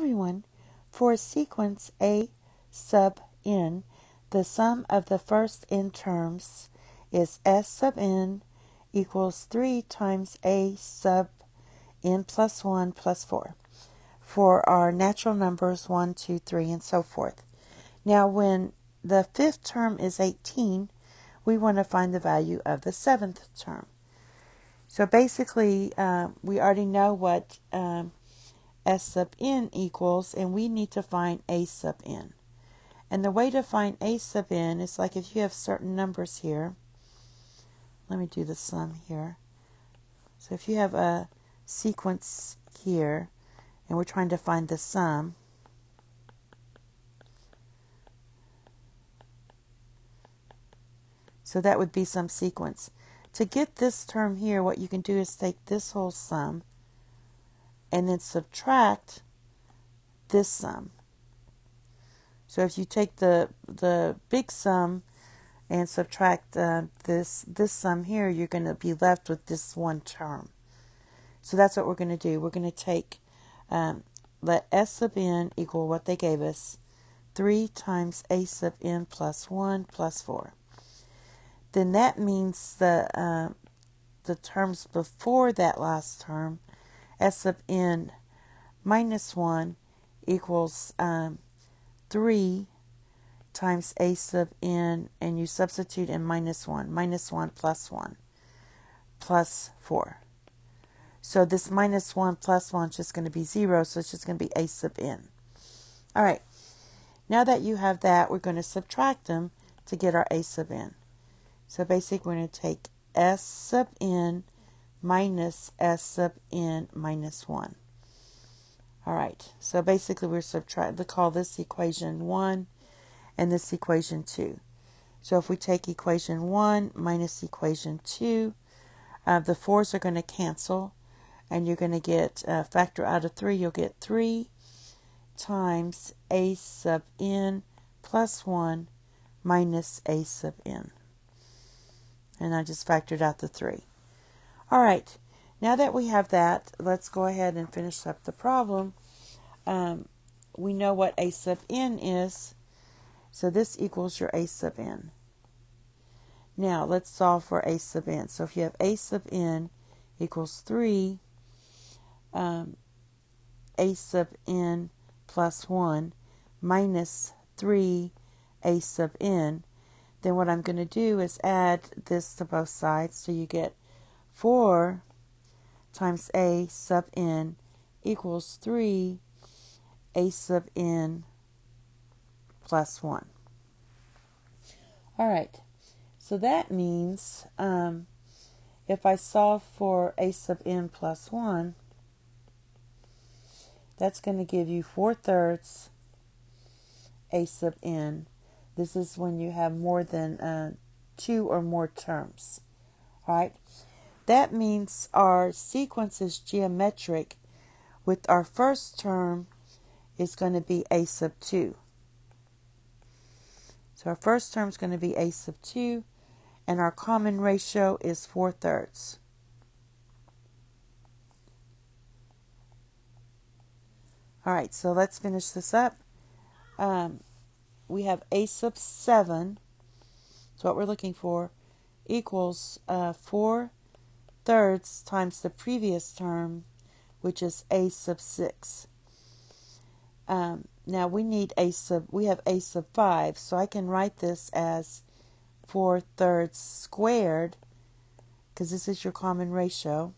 everyone. For a sequence A sub n, the sum of the first n terms is S sub n equals 3 times A sub n plus 1 plus 4 for our natural numbers 1, 2, 3, and so forth. Now, when the fifth term is 18, we want to find the value of the seventh term. So basically, uh, we already know what um, S sub n equals, and we need to find A sub n. And the way to find A sub n is like if you have certain numbers here. Let me do the sum here. So if you have a sequence here, and we're trying to find the sum, so that would be some sequence. To get this term here, what you can do is take this whole sum and then subtract this sum. So if you take the the big sum and subtract uh, this this sum here, you're going to be left with this one term. So that's what we're going to do. We're going to take um, let s sub n equal what they gave us, 3 times a sub n plus 1 plus 4. Then that means the uh, the terms before that last term, s sub n minus 1 equals um, 3 times a sub n, and you substitute in minus 1, minus 1 plus 1, plus 4. So this minus 1 plus 1 is just going to be 0, so it's just going to be a sub n. All right, now that you have that, we're going to subtract them to get our a sub n. So basically, we're going to take s sub n minus s sub n minus 1. All right, so basically we're subtract. We call this equation 1 and this equation 2. So if we take equation 1 minus equation 2, uh, the 4's are going to cancel, and you're going to get a uh, factor out of 3. You'll get 3 times a sub n plus 1 minus a sub n. And I just factored out the 3. All right, now that we have that, let's go ahead and finish up the problem. Um, we know what a sub n is, so this equals your a sub n. Now let's solve for a sub n. So if you have a sub n equals 3, um, a sub n plus 1 minus 3 a sub n, then what I'm going to do is add this to both sides. So you get 4 times a sub n equals 3 a sub n plus 1. All right, so that means um, if I solve for a sub n plus 1, that's going to give you 4 thirds a sub n. This is when you have more than uh, two or more terms. All right. That means our sequence is geometric with our first term is going to be a sub 2. So our first term is going to be a sub 2 and our common ratio is 4 thirds. All right, so let's finish this up. Um, we have a sub 7, so what we're looking for, equals uh, 4 thirds times the previous term, which is a sub 6. Um, now we need a sub, we have a sub 5, so I can write this as 4 thirds squared, because this is your common ratio.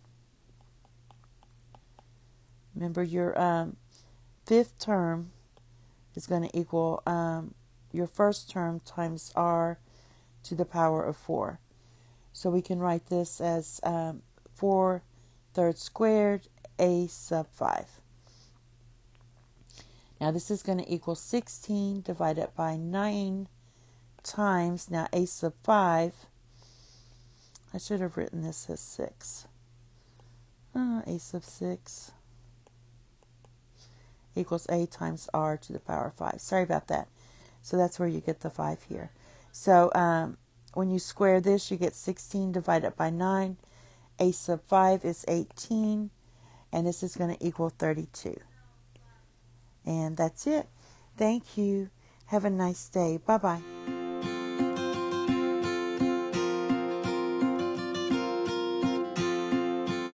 Remember, your um, fifth term is going to equal um, your first term times r to the power of 4. So we can write this as um, 4 thirds squared a sub 5. Now this is going to equal 16 divided by 9 times, now a sub 5. I should have written this as 6. Uh, a sub 6 equals a times r to the power of 5. Sorry about that. So that's where you get the 5 here. So um, when you square this, you get 16 divided by 9. A sub 5 is 18, and this is going to equal 32. And that's it. Thank you. Have a nice day. Bye bye.